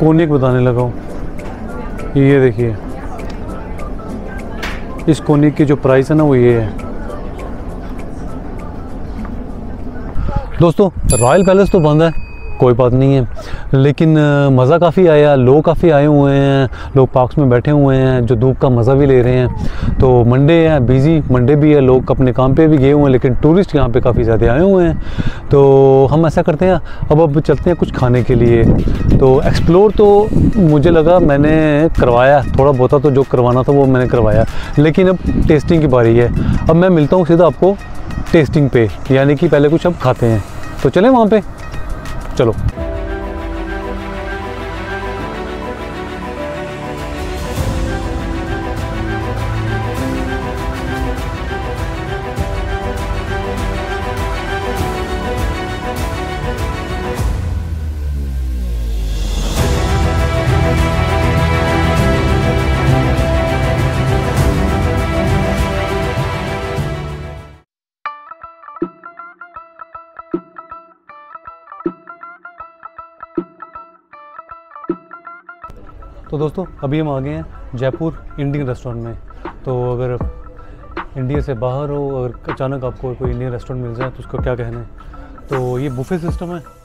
Conic बताने लगा हूँ। ये देखिए। इस कोनिक की जो प्राइस है ना वो ये है। दोस्तों रॉयल पैलेस तो बंद है। कोई बात नहीं है। लेकिन मज़ा काफ़ी आया। लोग काफ़ी आए हुए हैं। लोग पार्क्स में बैठे हुए हैं, जो धूप का मज़ा भी ले रहे हैं। तो मंडे है बिज़ी मंडे भी है। लोग अपने काम पे भी गए हुए हैं, लेकिन टूरिस्ट यहाँ पे काफ़ी ज़्यादा आए हुए हैं। तो हम ऐसा करते हैं, अब अब चलते हैं कुछ खाने के लिए। तो एक्सप्लोर तो मुझे लगा मैंने करवाया। थोड़ा बहुत तो जो करवाना था वो मैंने करवाया। लेकिन अब टेस्टिंग की बारी है। अब मैं मिलता हूँ सीधा आपको टेस्टिंग पे। यानी कि पहले कुछ अब खाते हैं। तो चलें वहाँ पे। चलो। तो दोस्तों, अभी हम आ गए हैं जयपुर इंडियन रेस्टोरेंट में। तो अगर इंडिया से बाहर हो, अगर अचानक आपको कोई इंडियन रेस्टोरेंट मिल जाए तो उसको क्या कहना है? तो ये बुफे सिस्टम है।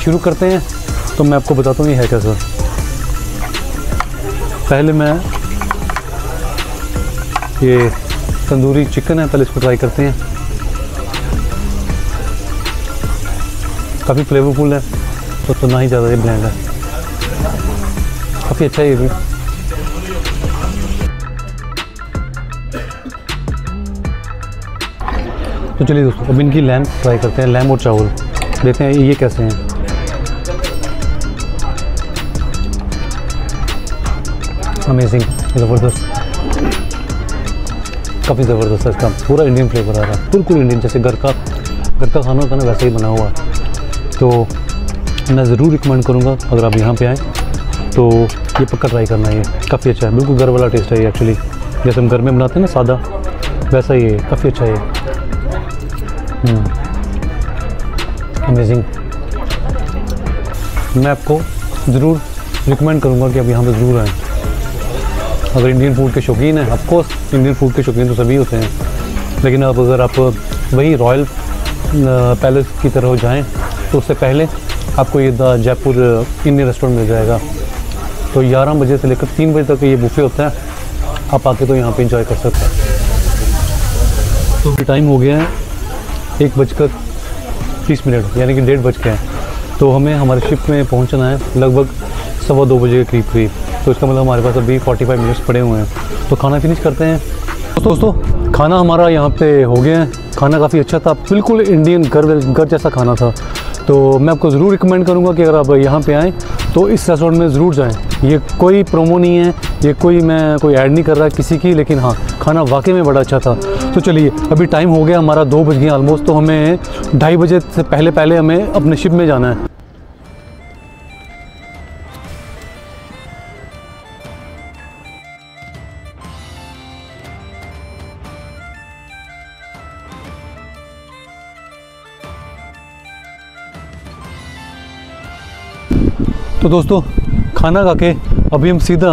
शुरू करते हैं। तो मैं आपको बताता हूँ ये है कैसा। पहले मैं ये तंदूरी चिकन है पहले इसको ट्राई करते हैं। काफ़ी फ्लेवरफुल है तो, तो ना ही ज़्यादा ये ब्लैंड है। काफ़ी अच्छा है ये भी। तो चलिए दोस्तों अब इनकी लैम ट्राई करते हैं लैम और चावल। देखते हैं ये कैसे हैं। अमेजिंग ज़बरदस्त काफ़ी ज़बरदस्त है इसका पूरा इंडियन फ्लेवर आ रहा है बिल्कुल इंडियन जैसे घर का घर का खाना होता है ना वैसे ही बना हुआ तो मैं ज़रूर रिकमेंड करूँगा अगर आप यहाँ पे आएँ तो ये पक्का ट्राई करना है काफ़ी अच्छा है बिल्कुल घर वाला टेस्ट है ये एक्चुअली जैसे हम घर में बनाते हैं ना सादा वैसा ही है काफ़ी अच्छा है अमेजिंग मैं आपको ज़रूर रिकमेंड करूँगा कि आप यहाँ पर ज़रूर आएँ अगर इंडियन फ़ूड के शौकीन हैं ऑफकोर्स इंडियन फ़ूड के शौकीन तो सभी होते हैं। लेकिन अब अगर आप वही रॉयल पैलेस की तरफ़ जाएँ तो उससे पहले आपको ये द जयपुर इंडियन रेस्टोरेंट मिल जाएगा। तो 11 बजे से लेकर 3 बजे तक ये बुफे होता है। आप आके तो यहाँ पे इंजॉय कर सकते हैं। तो टाइम हो गया है एक बजकर तीस मिनट, यानी कि डेढ़ बज के हैं। तो हमें हमारे शिप में पहुँचना है लगभग सवा दो बजे के करीब करीब तो इसका मतलब हमारे पास अभी 45 मिनट्स पड़े हुए हैं। तो खाना फिनिश करते हैं। तो दोस्तों, खाना हमारा यहाँ पे हो गया है। खाना काफ़ी अच्छा था। बिल्कुल इंडियन घर घर जैसा खाना था। तो मैं आपको ज़रूर रिकमेंड करूँगा कि अगर आप यहाँ पे आएँ तो इस रेस्टोरेंट में ज़रूर जाएँ। ये कोई प्रोमो नहीं है। ये कोई मैं कोई ऐड नहीं कर रहा किसी की, लेकिन हाँ खाना वाकई में बड़ा अच्छा था। तो चलिए, अभी टाइम हो गया, हमारा दो बज गया ऑलमोस्ट तो हमें ढाई बजे से पहले पहले हमें अपने शिप में जाना है। तो दोस्तों, खाना खा के अभी हम सीधा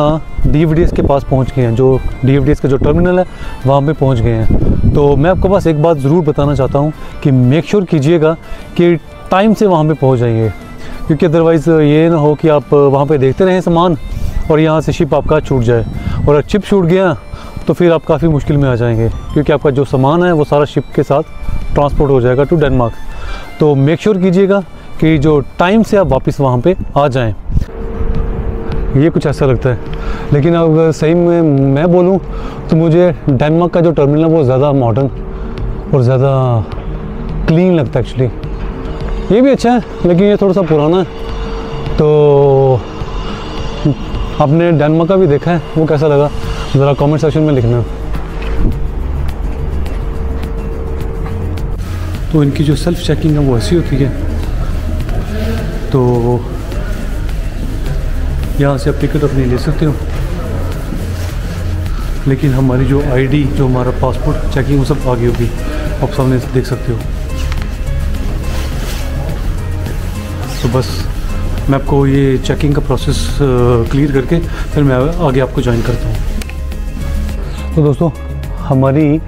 डी के पास पहुँच गए हैं, जो डी का जो टर्मिनल है, वहाँ पे पहुँच गए हैं। तो मैं आपको बस एक बात ज़रूर बताना चाहता हूँ कि मेक श्योर कीजिएगा कि टाइम से वहाँ पे पहुँच जाइए। क्योंकि अदरवाइज़ ये ना हो कि आप वहाँ पे देखते रहें सामान और यहाँ से शिप आपका छूट जाए। और अगर शिप छूट गया तो फिर आप काफ़ी मुश्किल में आ जाएँगे, क्योंकि आपका जो सामान है, वो सारा शिप के साथ ट्रांसपोर्ट हो जाएगा टू डेनमार्क तो मेक श्योर कीजिएगा कि जो टाइम से आप वापस वहाँ पे आ जाएँ। ये कुछ ऐसा लगता है। लेकिन अगर सही में मैं बोलूँ तो मुझे डेनमार्क का जो टर्मिनल है, वो ज़्यादा मॉडर्न और ज़्यादा क्लीन लगता है एक्चुअली ये भी अच्छा है, लेकिन ये थोड़ा सा पुराना है। तो आपने डेनमार्क का भी देखा है, वो कैसा लगा? ज़रा कमेंट सेक्शन में लिखना। तो इनकी जो सेल्फ चेकिंग है, वो ऐसी होती है तो यहाँ से आप टिकट अपनी ले सकते हो। लेकिन हमारी जो आईडी जो हमारा पासपोर्ट चेकिंग वो सब आगे होगी। आप सामने देख सकते हो। तो बस, मैं आपको ये चेकिंग का प्रोसेस क्लियर करके फिर मैं आगे आपको ज्वाइन करता हूँ। तो दोस्तों, हमारी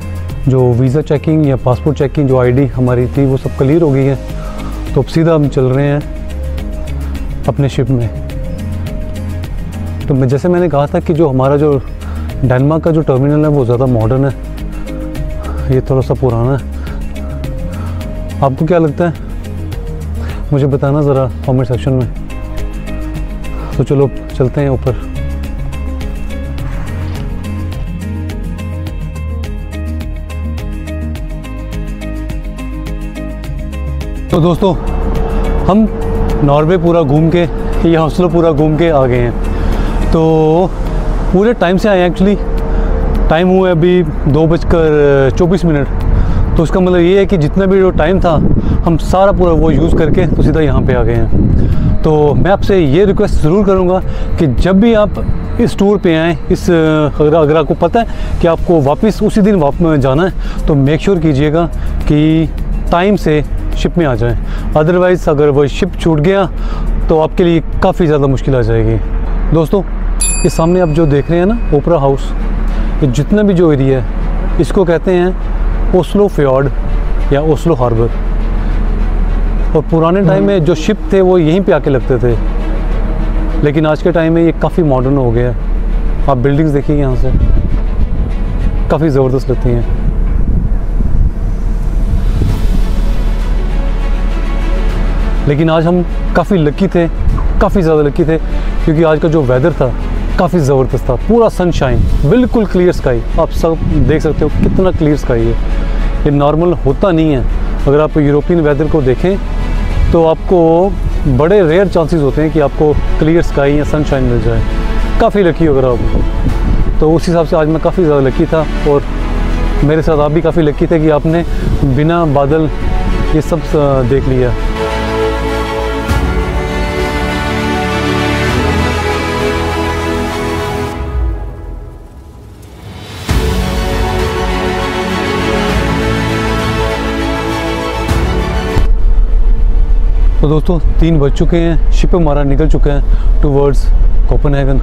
जो वीज़ा चेकिंग या पासपोर्ट चेकिंग जो आईडी हमारी थी, वो सब क्लियर हो गई है। तो अब सीधा हम चल रहे हैं अपने शिप में। तो मैं, जैसे मैंने कहा था कि जो हमारा जो डेनमार्क का जो टर्मिनल है, वो ज़्यादा मॉडर्न है। ये थोड़ा सा पुराना है। आपको क्या लगता है? मुझे बताना ज़रा कमेंट सेक्शन में। तो चलो, चलते हैं ऊपर। तो दोस्तों, हम नॉर्वे पूरा घूम के या हौसलो पूरा घूम के आ गए हैं। तो पूरे टाइम से आए हैं एक्चुअली टाइम हुआ अभी दो बजकर चौबीस मिनट। तो उसका मतलब ये है कि जितना भी जो टाइम था, हम सारा पूरा वो यूज़ करके तो सीधा यहाँ पे आ गए हैं। तो मैं आपसे ये रिक्वेस्ट ज़रूर करूँगा कि जब भी आप इस टूर पे आएँ, इस अगर अगर आपको पता है कि आपको वापस उसी दिन वाप जाना है तो मेक श्योर कीजिएगा कि टाइम से शिप में आ जाएँ। अदरवाइज़ अगर वो शिप छूट गया तो आपके लिए काफ़ी ज़्यादा मुश्किल आ जाएगी। दोस्तों ये सामने आप जो देख रहे हैं ना ओपरा हाउस ये जितना भी जो एरिया है इसको कहते हैं ओस्लो फ्यॉर्ड या ओस्लो हार्बर और पुराने टाइम में जो शिप थे वो यहीं पे आके लगते थे। लेकिन आज के टाइम में ये काफ़ी मॉडर्न हो गया है। आप बिल्डिंग्स देखिए यहाँ से। काफ़ी ज़बरदस्त लगती हैं। लेकिन आज हम काफ़ी लकी थे, काफ़ी ज़्यादा लकी थे, क्योंकि आज का जो वेदर था, काफ़ी ज़बरदस्त था। पूरा सनशाइन बिल्कुल क्लियर स्काई आप सब देख सकते हो कितना क्लियर स्काई है। ये नॉर्मल होता नहीं है। अगर आप यूरोपियन वेदर को देखें तो आपको बड़े रेयर चांसेस होते हैं कि आपको क्लियर स्काई या सनशाइन मिल जाए। काफ़ी लकी हो अगर आप। तो उस हिसाब से आज मैं काफ़ी ज़्यादा लकी था और मेरे साथ आप भी काफ़ी लकी थे कि आपने बिना बादल ये सब देख लिया। तो दोस्तों, तीन बज चुके हैं शिप हमारा निकल चुका है टूवर्ड्स कोपनहेगन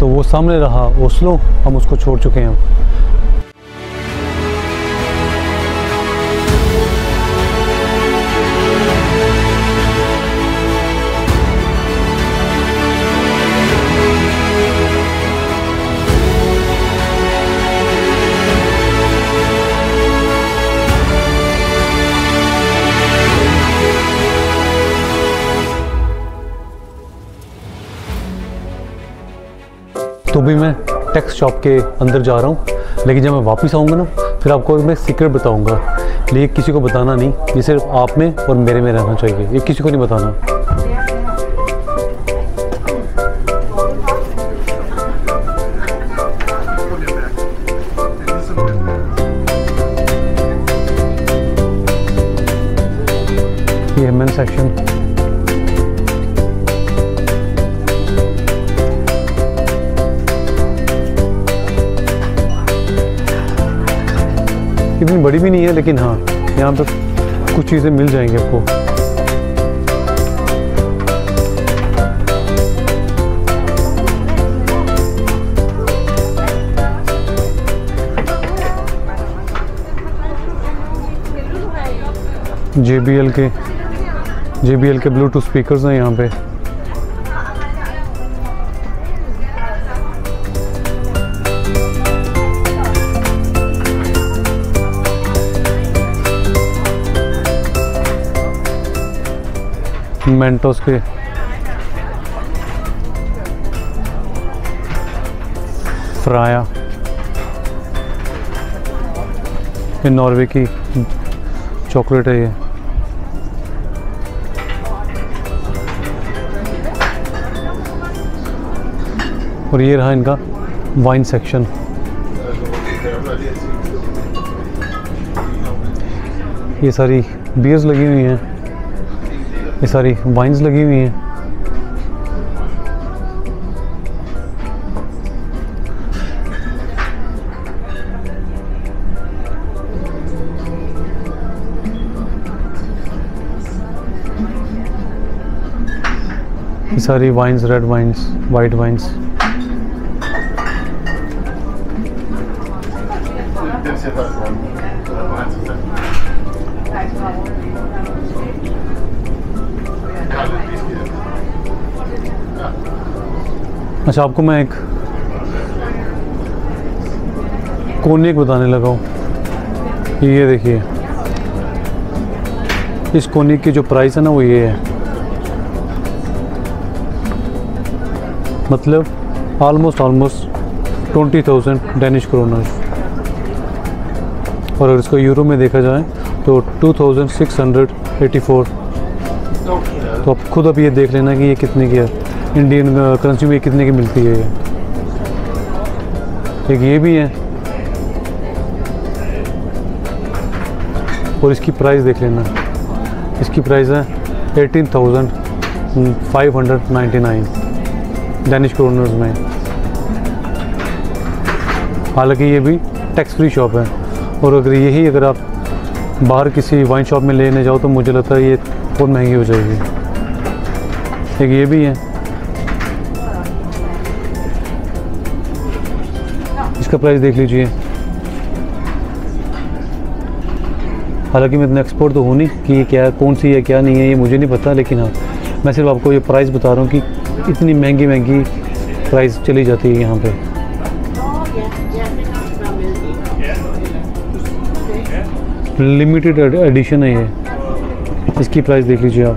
तो वो सामने रहा ओस्लो हम उसको छोड़ चुके हैं। तो भी मैं टेक्स शॉप के अंदर जा रहा हूँ। लेकिन जब मैं वापस आऊँगा ना, फिर आपको मैं सीक्रेट बताऊँगा लेकिन किसी को बताना नहीं। ये सिर्फ़ आप में और मेरे में रहना चाहिए। ये किसी को नहीं बताना। ये मेन सेक्शन इतनी बड़ी भी नहीं है, लेकिन हाँ यहाँ पर कुछ चीज़ें मिल जाएँगी आपको। जे बी एल के जे बी एल के ब्लूटूथ स्पीकर्स हैं यहाँ पे। मेंटोस के। फ्राया। ये नॉर्वे की चॉकलेट है ये। और ये रहा इनका वाइन सेक्शन। ये सारी बियर्स लगी हुई हैं। ये सारी वाइन्स लगी हुई हैं। सारी wines red wines white wines. अच्छा आपको मैं एक कोनिक बताने लगा हूँ। ये देखिए। इस कोनिक की जो प्राइस है ना, वो ये है। मतलब almost almost twenty thousand Danish kroners और अगर इसको यूरो में देखा जाए तो two thousand six hundred eighty four तो आप खुद अब ये देख लेना कि ये कितने की है। इंडियन करेंसी में कितने की मिलती है एक ये भी है। और इसकी प्राइस देख लेना। इसकी प्राइस है eighteen thousand five hundred ninety nine Danish kroners में। हालाँकि ये भी टैक्स फ्री शॉप है। और अगर यही अगर आप बाहर किसी वाइन शॉप में लेने जाओ तो मुझे लगता है ये बहुत महँगी हो जाएगी। एक ये भी है। इसका प्राइस देख लीजिए। हालाँकि मैं इतना एक्सपोर्ट तो हूँ नहीं कि ये क्या, कौन सी है, क्या नहीं है, ये मुझे नहीं पता, लेकिन हाँ मैं सिर्फ़ आपको ये प्राइस बता रहा हूँ कि इतनी महँगी महँगी प्राइस चली जाती है यहाँ पे। लिमिटेड एडिशन है ये। इसकी प्राइस देख लीजिए आप।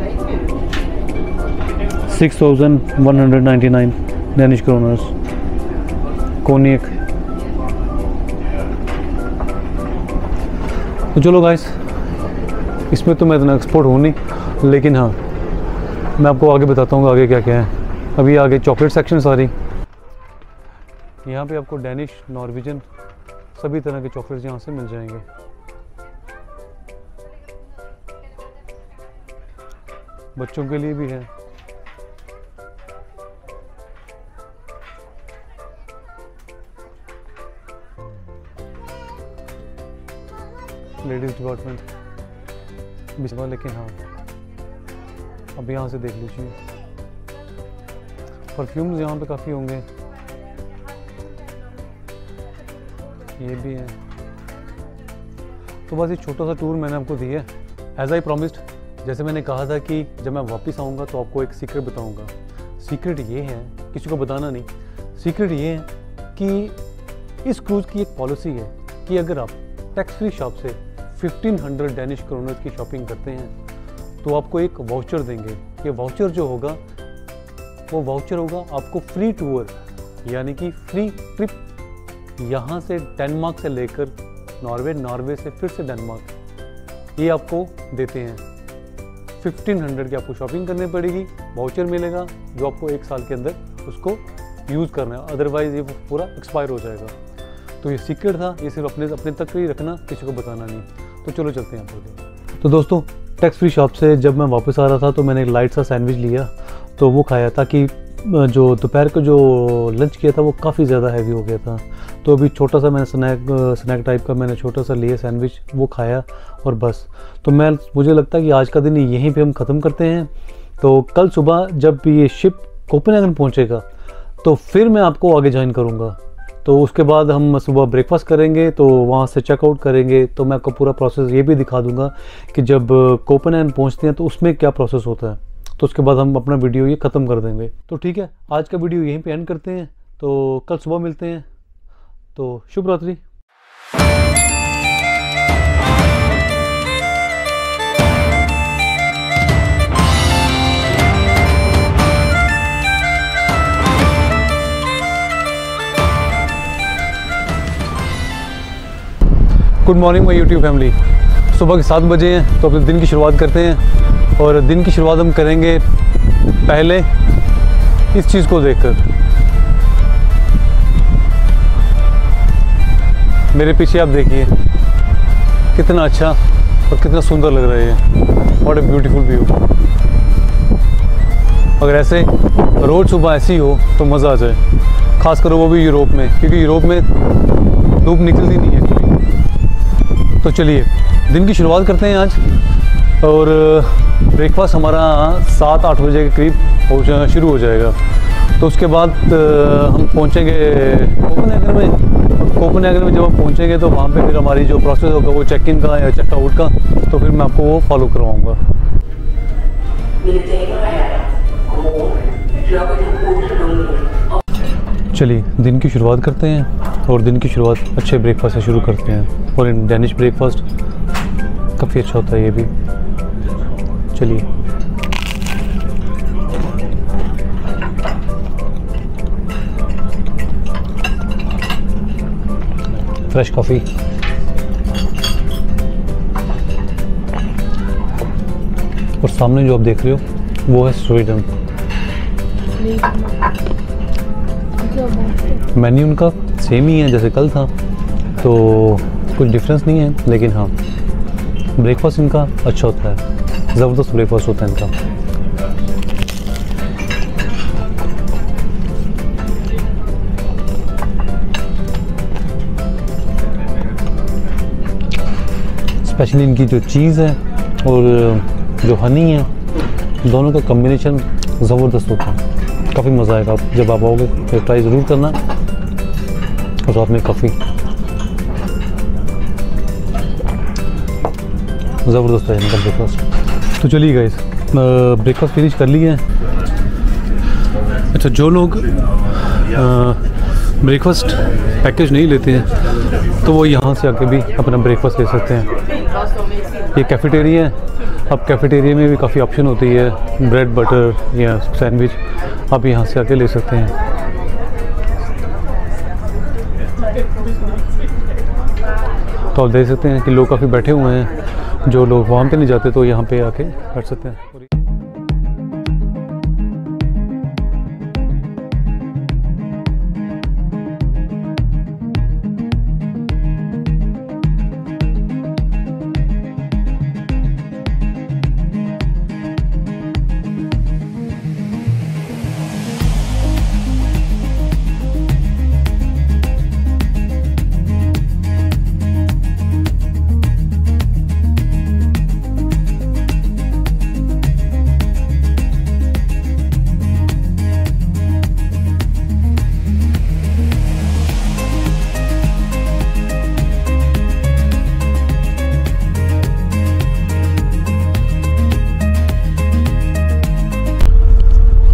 Six thousand one hundred ninety nine Danish kroners cognac तो चलो गाइस इसमें तो मैं इतना एक्सपोर्ट हूँ नहीं, लेकिन हाँ मैं आपको आगे बताता हूँ आगे क्या क्या है। अभी आगे चॉकलेट सेक्शन सारी यहाँ पे आपको डैनिश नॉर्वेजन सभी तरह के चॉकलेट्स यहाँ से मिल जाएँगे। बच्चों के लिए भी है। लेडीज़ डिपार्टमेंट भी लेकिन हाँ। अब यहाँ से देख लीजिए। परफ्यूम्स यहाँ पे काफ़ी होंगे। ये भी है। तो बस ये छोटा सा टूर मैंने आपको दिया है। एज आई प्रोमिस्ड जैसे मैंने कहा था कि जब मैं वापस आऊँगा तो आपको एक सीक्रेट बताऊँगा। सीक्रेट ये है, किसी को बताना नहीं। सीक्रेट ये है कि इस क्रूज़ की एक पॉलिसी है कि अगर आप टैक्स फ्री शॉप से 1500 डेनिश क्रोनर्स की शॉपिंग करते हैं तो आपको एक वाउचर देंगे। ये वाउचर जो होगा, वो वाउचर होगा आपको फ्री टूर यानी कि फ्री ट्रिप यहाँ से डेनमार्क से लेकर नॉर्वे नॉर्वे से फिर से डेनमार्क ये आपको देते हैं। 1500 की आपको शॉपिंग करनी पड़ेगी वाउचर मिलेगा जो आपको एक साल के अंदर उसको यूज़ करना है अदरवाइज़ ये पूरा एक्सपायर हो जाएगा। तो ये सीक्रेट था, ये सिर्फ़ अपने अपने तक ही रखना, किसी को बताना नहीं। तो चलो चलते हैं आप तो दोस्तों टैक्स फ्री शॉप से जब मैं वापस आ रहा था तो मैंने एक लाइट सा सैंडविच लिया। तो वो खाया ताकि जो दोपहर को जो लंच किया था, वो काफ़ी ज़्यादा हैवी हो गया था। तो अभी छोटा सा मैंने स्नैक स्नैक टाइप का मैंने छोटा सा लिया सैंडविच वो खाया और बस। तो मैं, मुझे लगता है कि आज का दिन यहीं पे हम ख़त्म करते हैं। तो कल सुबह जब ये शिप कोपेनहेगन पहुंचेगा तो फिर मैं आपको आगे ज्वाइन करूँगा। तो उसके बाद हम सुबह ब्रेकफास्ट करेंगे तो वहाँ से चेकआउट करेंगे। तो मैं आपको पूरा प्रोसेस ये भी दिखा दूँगा कि जब कोपन एन पहुँचते हैं तो उसमें क्या प्रोसेस होता है। तो उसके बाद हम अपना वीडियो ये ख़त्म कर देंगे। तो ठीक है, आज का वीडियो यहीं पर एंड करते हैं। तो कल सुबह मिलते हैं। तो शुभ रात्रि। Good morning my YouTube family सुबह के सात बजे हैं तो अपने दिन की शुरुआत करते हैं। और दिन की शुरुआत हम करेंगे पहले इस चीज़ को देखकर। मेरे पीछे आप देखिए, कितना अच्छा और कितना सुंदर लग रहा है वॉट ए ब्यूटीफुल व्यू अगर ऐसे रोज सुबह ऐसी हो तो मज़ा आ जाए। खास कर वो भी यूरोप में, क्योंकि यूरोप में धूप निकलती नहीं है। तो चलिए, दिन की शुरुआत करते हैं आज। और ब्रेकफास्ट हमारा सात आठ बजे के करीब शुरू हो जाएगा। तो उसके बाद हम पहुँचेंगे कोपनहेगन में। कोपनहेगन में जब हम पहुँचेंगे तो वहाँ पे फिर हमारी जो प्रोसेस होगा, वो चेक इन का या चेकआउट का तो फिर मैं आपको वो फॉलो करवाऊँगा। चलिए, दिन की शुरुआत करते हैं और दिन की शुरुआत अच्छे ब्रेकफास्ट से शुरू करते हैं। और इन डैनिश ब्रेकफास्ट काफ़ी अच्छा होता है ये भी। चलिए। फ्रेश कॉफ़ी और सामने जो आप देख रहे हो, वो है स्वीडन मेन्यू उनका सेम ही है, जैसे कल था। तो कुछ डिफरेंस नहीं है, लेकिन हाँ ब्रेकफास्ट इनका अच्छा होता है। ज़बरदस्त ब्रेकफास्ट होता है इनका। स्पेशली इनकी जो चीज़ है और जो हनी है, दोनों का कम्बिनेशन ज़बरदस्त होता है। काफ़ी मज़ा आएगा। जब आप आओगे तो ट्राई ज़रूर करना। और साथ में काफ़ी ज़बरदस्त है इनका ब्रेकफास्ट तो चलिए गाइस ब्रेकफास्ट फिनिश कर लिए हैं। अच्छा जो लोग ब्रेकफास्ट पैकेज नहीं लेते हैं तो वो यहाँ से आके भी अपना ब्रेकफास्ट ले सकते हैं। ये कैफेटेरिया है। अब कैफेटेरिया में भी काफ़ी ऑप्शन होती है। ब्रेड बटर या सैंडविच आप यहाँ से आके ले सकते हैं। तो आप देख सकते हैं कि लोग काफ़ी बैठे हुए हैं। जो लोग वहाँ पे नहीं जाते तो यहाँ पे आके बैठ सकते हैं।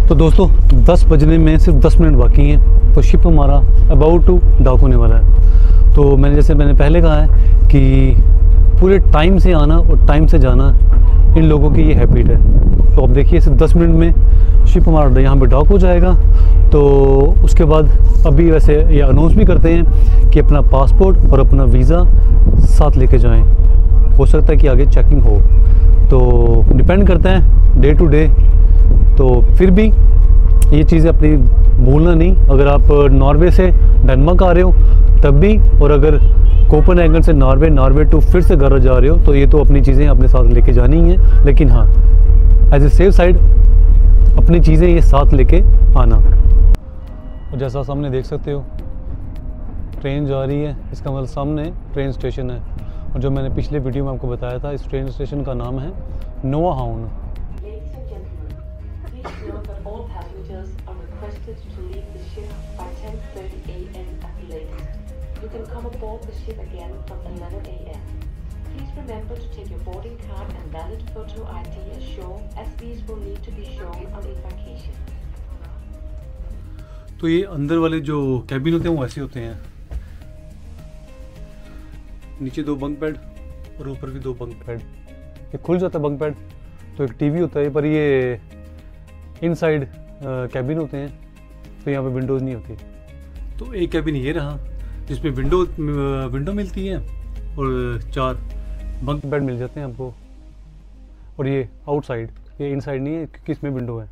तो दोस्तों 10 बजने में सिर्फ़ 10 मिनट बाकी हैं तो शिप हमारा अबाउट टू डॉक होने वाला है। तो मैंने जैसे मैंने पहले कहा है कि पूरे टाइम से आना और टाइम से जाना, इन लोगों की ये हैबिट है। तो आप देखिए, सिर्फ़ 10 मिनट में शिप हमारा यहाँ पर डॉक हो जाएगा। तो उसके बाद अभी वैसे ये अनाउंस भी करते हैं कि अपना पासपोर्ट और अपना वीज़ा साथ लेके जाएँ। हो सकता है कि आगे चेकिंग हो। तो डिपेंड करता है डे टू डे तो फिर भी ये चीज़ें अपनी भूलना नहीं। अगर आप नॉर्वे से डेनमार्क आ रहे हो, तब भी और अगर कोपन से नॉर्वे नॉर्वे टू फिर से घर जा रहे हो तो ये तो अपनी चीज़ें अपने साथ लेके जानी ही लेकिन हाँ एज ए सेफ़ साइड अपनी चीज़ें ये साथ लेके आना। जैसा सामने देख सकते हो, ट्रेन जा रही है। इसका मतलब सामने ट्रेन स्टेशन है। और जो मैंने पिछले वीडियो में आपको बताया था इस ट्रेन स्टेशन का नाम है नोवा हाउन तो ये अंदर वाले जो कैबिन होते हैं वो ऐसे होते हैं? नीचे दो बंक बेड और ऊपर भी दो बंक बेड ये खुल जाता है बंक बेड तो एक टीवी होता है पर ये इनसाइड कैबिन होते हैं तो यहाँ पे विंडोज़ नहीं होती। तो एक कैबिन ये रहा जिसमें विंडो विंडो मिलती है और चार बंक बेड मिल जाते हैं हमको। और ये आउटसाइड ये इनसाइड नहीं है क्योंकि इसमें विंडो है।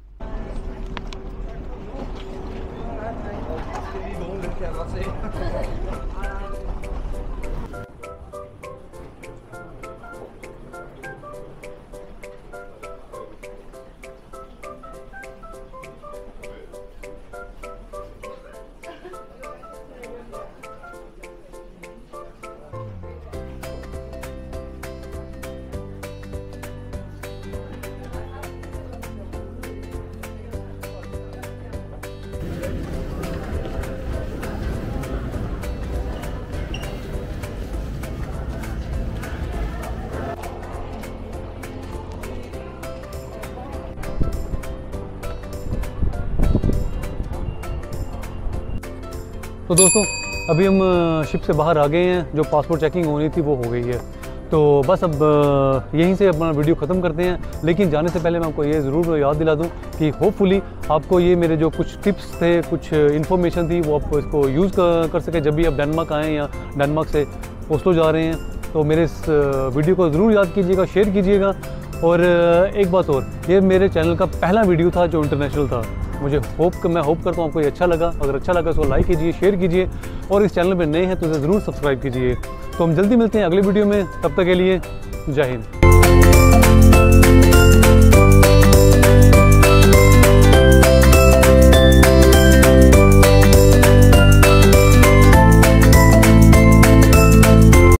तो दोस्तों अभी हम शिप से बाहर आ गए हैं। जो पासपोर्ट चेकिंग होनी थी वो हो गई है। तो बस अब यहीं से अपना वीडियो ख़त्म करते हैं। लेकिन जाने से पहले मैं आपको ये ज़रूर याद दिला दूँ कि होपफुली आपको ये मेरे जो कुछ टिप्स थे कुछ इन्फॉर्मेशन थी वो आप इसको यूज़ कर, सके जब भी आप डेनमार्क आएँ या डेनमार्क से ओस्लो जा रहे हैं। तो मेरे इस वीडियो को ज़रूर याद कीजिएगा शेयर कीजिएगा। और एक बात और ये मेरे चैनल का पहला वीडियो था जो इंटरनेशनल था। मुझे होप मैं होप करता हूँ आपको ये अच्छा लगा। अगर अच्छा लगा तो लाइक कीजिए, शेयर कीजिए और इस चैनल पर नए हैं तो इसे ज़रूर सब्सक्राइब कीजिए। तो हम जल्दी मिलते हैं अगले वीडियो में। तब तक के लिए जय हिंद।